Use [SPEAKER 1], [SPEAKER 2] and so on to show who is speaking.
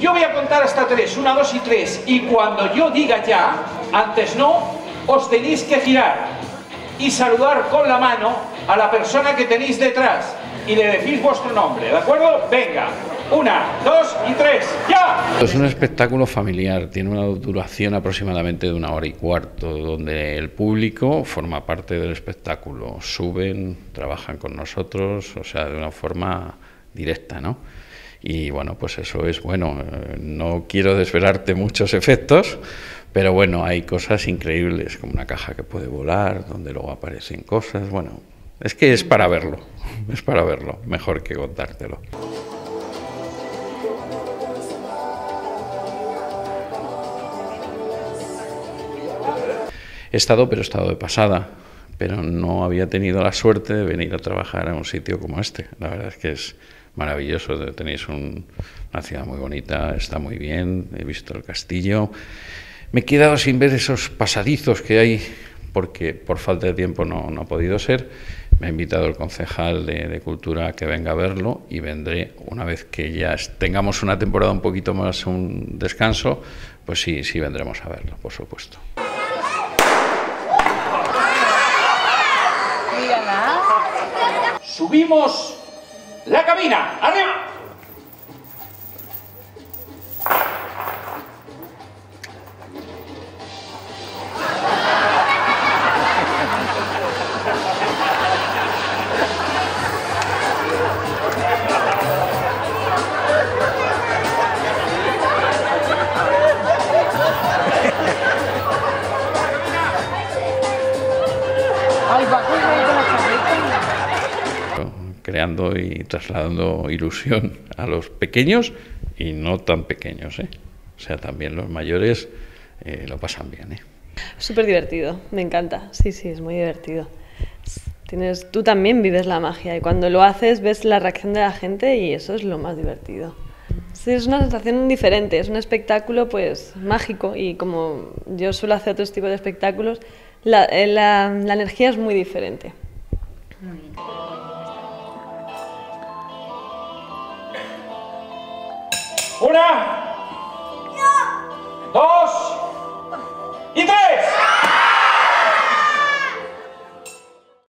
[SPEAKER 1] Yo voy a contar hasta tres, una, dos y tres. Y cuando yo diga ya, antes no, os tenéis que girar y saludar con la mano a la persona que tenéis detrás y le decís vuestro nombre, ¿de acuerdo? Venga, una, dos y tres, ¡ya!
[SPEAKER 2] Es un espectáculo familiar, tiene una duración aproximadamente de una hora y cuarto, donde el público forma parte del espectáculo, suben, trabajan con nosotros, o sea, de una forma directa, ¿no? Y bueno, pues eso es bueno. No quiero desvelarte muchos efectos, pero bueno, hay cosas increíbles, como una caja que puede volar, donde luego aparecen cosas. Bueno, es que es para verlo, es para verlo, mejor que contártelo. He estado, pero he estado de pasada, pero no había tenido la suerte de venir a trabajar a un sitio como este. La verdad es que es maravilloso, tenéis una ciudad muy bonita, está muy bien, he visto el castillo. Me he quedado sin ver esos pasadizos que hay, porque por falta de tiempo no, no ha podido ser. Me ha invitado el concejal de, de, Cultura a que venga a verlo y vendré una vez que ya tengamos una temporada un poquito más, un descanso, pues sí, sí vendremos a verlo, por supuesto.
[SPEAKER 1] Subimos la cabina, arriba.
[SPEAKER 2] Creando y trasladando ilusión a los pequeños y no tan pequeños. ¿eh? O sea, también los mayores eh, lo pasan bien. ¿eh?
[SPEAKER 3] Súper divertido, me encanta. Sí, sí, es muy divertido. Tienes, tú también vives la magia y cuando lo haces ves la reacción de la gente y eso es lo más divertido. Sí, es una sensación diferente, es un espectáculo pues mágico y como yo suelo hacer otros tipos de espectáculos, la, eh, la, la energía es muy diferente. Muy bien.
[SPEAKER 1] Una, dos. Y tres.